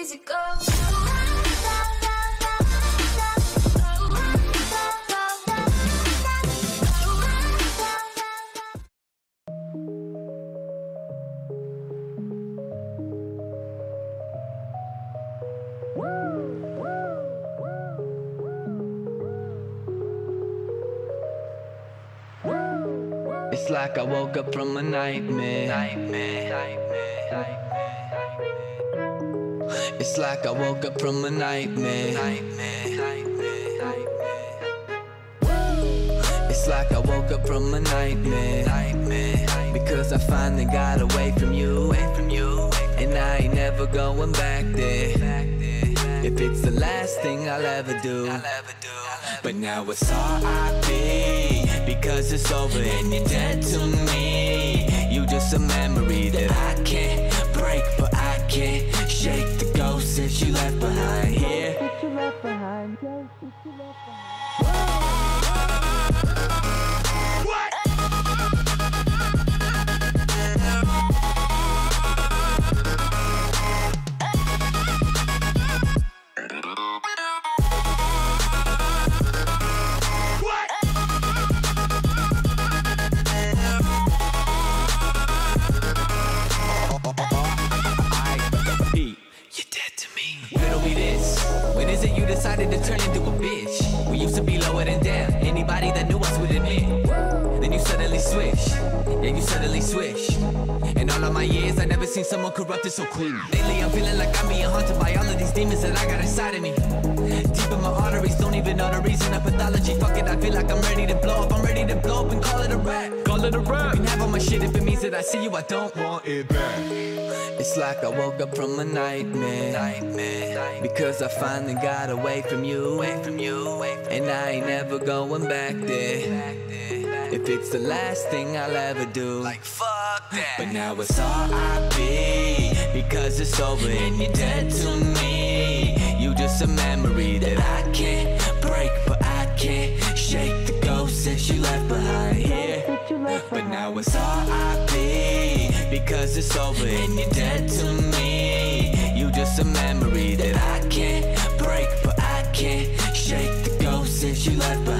easy go. It's like I woke up from a nightmare. It's like I woke up from a nightmare. It's like I woke up from a nightmare. Because I finally got away from you. And I ain't never going back there. If it's the last thing I'll ever do. But now it's R.I.P. Because it's over and you're dead to me. You just a memory that I can't break, but I can't shake that you left behind. Here. Decided to turn into a bitch? We used to be lower than down. Anybody that knew us would admit. Then you suddenly switch. Yeah, you suddenly switch. In all of my years, I never seen someone corrupted so quick. Lately, I'm feeling like I'm being haunted by all of these demons that I got inside of me. Deep in my arteries, don't even know the reason of pathology. Fuck it, I feel like I'm ready to blow up. I'm ready to blow up and call it a wrap. Call it a You can have all my shit if it means that I see you, I don't Want it back. it's like I woke up from a nightmare. Because I finally got away from you. And I ain't never going back there. If it's the last thing I'll ever do. Like fuck that. But now it's all I R.I.P. Because it's over and you're dead to me. You just a memory that it's R.I.P. Because it's over and you're dead to me. You just a memory that I can't break, but I can't shake the ghost that you left behind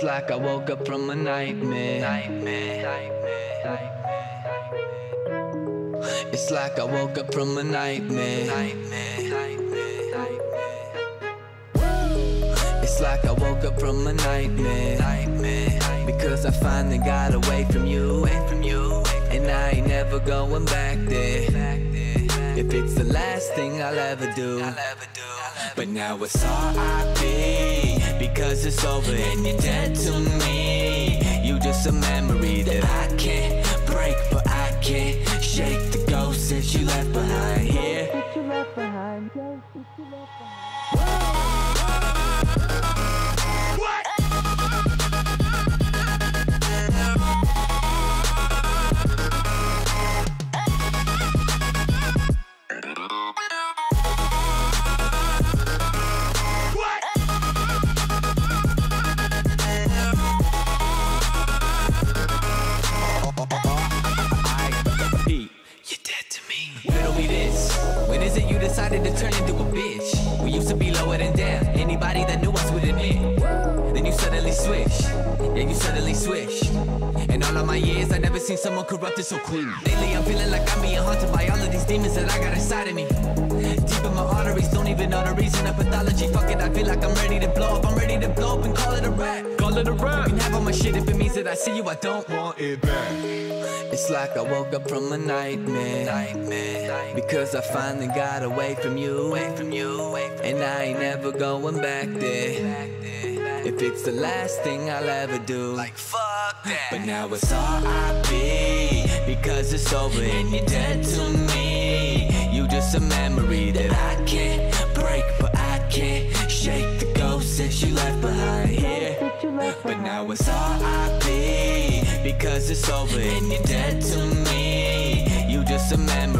It's like I woke up from a nightmare. Nightmare. It's like I woke up from a nightmare. nightmare. It's like I woke up from a nightmare. nightmare. Because I finally got away from you. And I ain't never going back there. If it's the last thing I'll ever do. But now it's all I R.I.P. Because it's over and you're dead to me. You just a memory that I can't break, but I can't shake the ghost that you left behind here. Wish. Yeah, you suddenly switched. In all of my years, I never seen someone corrupted so quick. Lately, I'm feeling like I'm being haunted by all of these demons that I got inside of me. Deep in my arteries, don't even know the reason of pathology. Fuck it, I feel like I'm ready to blow up. I'm ready to blow up and call it a wrap. Call it a You can have all my shit if it means that I see you, I don't Want it back. it's like I woke up from a nightmare. Because I finally got away from you. Away from you. And I ain't never going back there. If it's the last thing I'll ever do. Like fuck that. But now it's R.I.P. Because it's over and you're dead to me. You just a memory that I can't break, but I can't shake the ghost that you left behind here. But now it's R.I.P. Because it's over and you're dead to me. You just a memory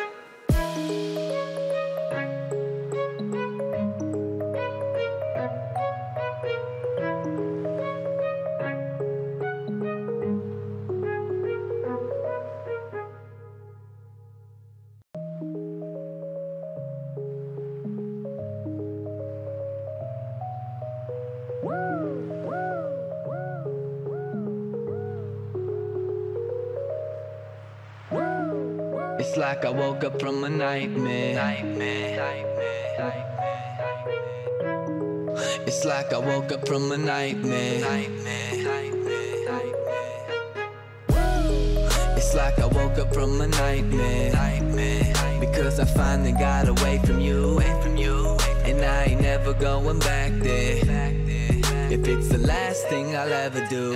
It's like I woke up from a nightmare. Nightmare. It's like I woke up from a nightmare. It's like I woke up from a nightmare. Because I finally got away from you. From you. And I ain't never going back there. If it's the last thing I'll ever do.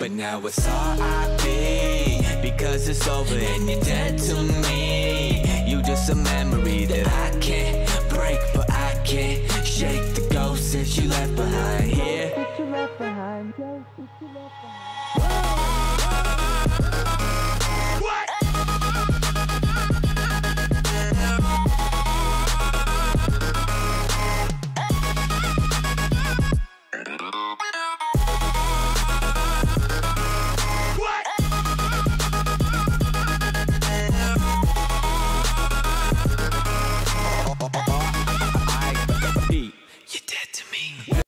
But now it's R.I.P. Because it's over and you're dead to me. You just a memory that I can't break, but I can't shake the ghost that you left behind here. That